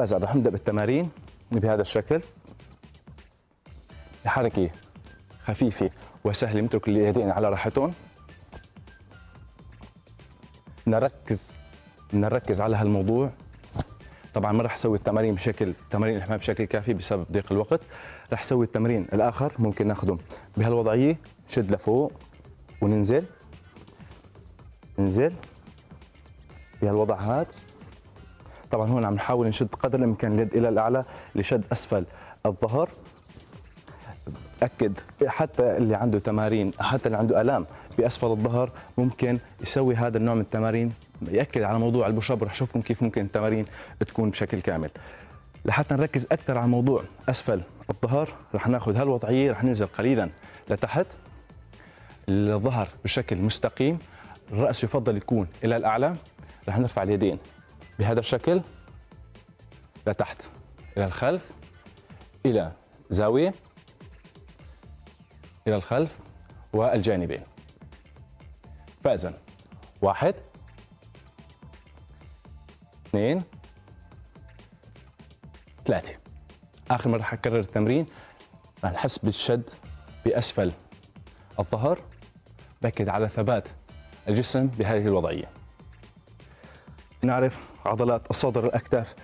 فإذا رح نبدأ بالتمارين بهذا الشكل. بحركة خفيفة وسهلة نترك اليدين على راحتهم. نركز نركز على هالموضوع. طبعا ما رح أسوي التمارين بشكل تمارين الإحماء بشكل كافي بسبب ضيق الوقت. رح أسوي التمرين الآخر ممكن ناخده بهالوضعية. شد لفوق وننزل. ننزل. بهالوضع هذا طبعا هون عم نحاول نشد قدر الإمكان اليد إلى الأعلى لشد أسفل الظهر. أكد حتى اللي عنده تمارين حتى اللي عنده آلام بأسفل الظهر ممكن يسوي هذا النوع من التمارين. يأكد على موضوع البوش اب رح أشوفكم كيف ممكن التمارين تكون بشكل كامل. لحتى نركز أكثر على موضوع أسفل الظهر رح ناخذ هالوضعية رح ننزل قليلا لتحت. الظهر بشكل مستقيم الرأس يفضل يكون إلى الأعلى. رح نرفع اليدين. بهذا الشكل لتحت إلى الخلف إلى زاوية إلى الخلف والجانبين. فاذا واحد اثنين ثلاثة. آخر مرة حكرر التمرين رح نحس بالشد بأسفل الظهر بأكد على ثبات الجسم بهذه الوضعية. نعرف عضلات الصدر الأكتاف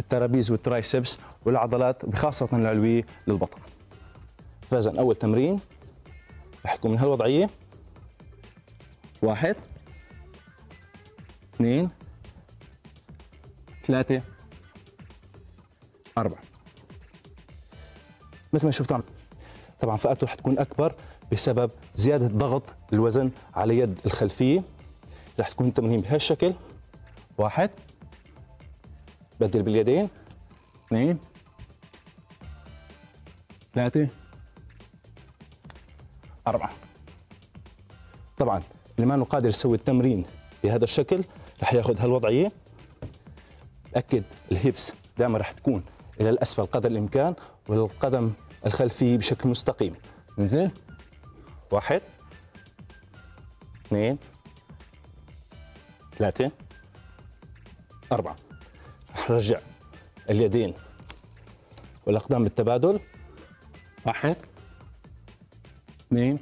ال trapeze وال triceps والعضلات بخاصة العلوية للبطن. فإذا أول تمرين. رح يكون من هالوضعية. واحد اثنين ثلاثة أربعة. مثل ما شفتوا طبعا فئته رح تكون أكبر بسبب زيادة ضغط الوزن على يد الخلفية. رح تكون التمرين بهالشكل. واحد بدل باليدين. اثنين. ثلاثة. أربعة. طبعا اللي ما قادر يسوي التمرين بهذا الشكل رح ياخذ هالوضعية. أكد الهيبس دائما رح تكون إلى الأسفل قدر الإمكان والقدم الخلفي بشكل مستقيم. ننزل واحد. اثنين. ثلاثة. أربعة. رح نرجع اليدين والأقدام بالتبادل. واحد اثنين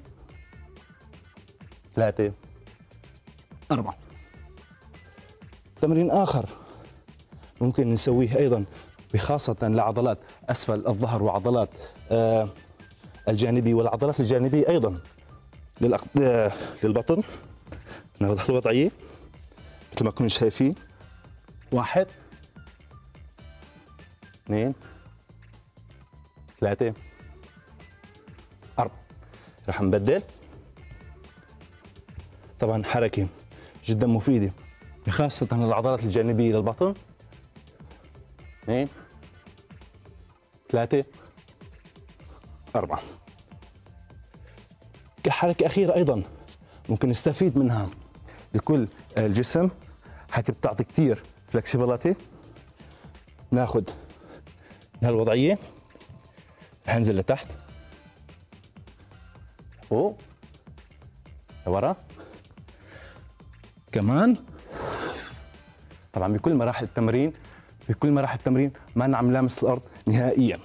ثلاثة أربعة. تمرين آخر ممكن نسويه أيضا بخاصة لعضلات أسفل الظهر وعضلات آه الجانبي والعضلات الجانبية أيضا آه للبطن. ناخذ الوضعية مثل ما كنا شايفين. واحد اثنين ثلاثة أربعة. رح نبدل؟ طبعا حركة جدا مفيدة بخاصة العضلات الجانبية للبطن. اثنين ثلاثة أربعة. كحركة أخيرة أيضا ممكن نستفيد منها لكل الجسم. حكي بتعطي كثير فلكسبيليتي ناخذ هالوضعية رح ننزل لتحت. فوق. لورا. كمان. طبعا بكل مراحل التمرين بكل مراحل التمرين ما عم لامس الأرض نهائيا.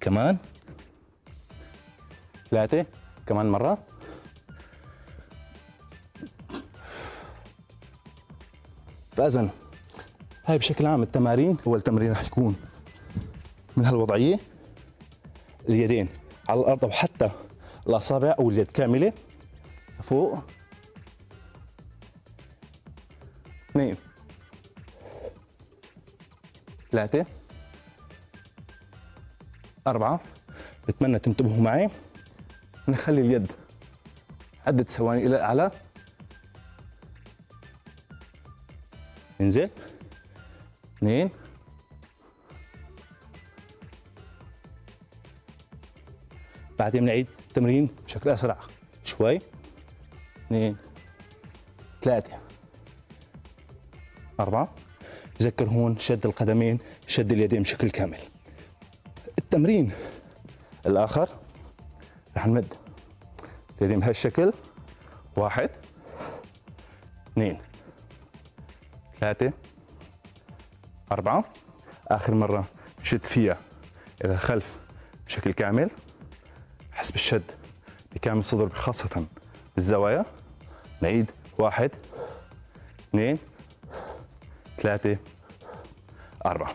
كمان. ثلاثة. كمان مرة. فإذا هاي بشكل عام التمارين أول تمرين رح يكون. من هالوضعية؟ اليدين على الأرض أو حتى الأصابع أو اليد كاملة. فوق. اثنين. ثلاثة. أربعة. بتمنى تنتبهوا معي. نخلي اليد عدة ثواني إلى الأعلى. ننزل. اثنين. بعدين بنعيد التمرين بشكل أسرع. شوي. اثنين. ثلاثة. أربعة. تذكر هون شد القدمين شد اليدين بشكل كامل. التمرين الآخر رح نمد. اليدين بهالشكل. واحد. اثنين. ثلاثة. أربعة. آخر مرة شد فيها إلى الخلف بشكل كامل. حس بالشد بكامل الصدر خاصة بالزوايا. نعيد واحد اثنين ثلاثة أربعة.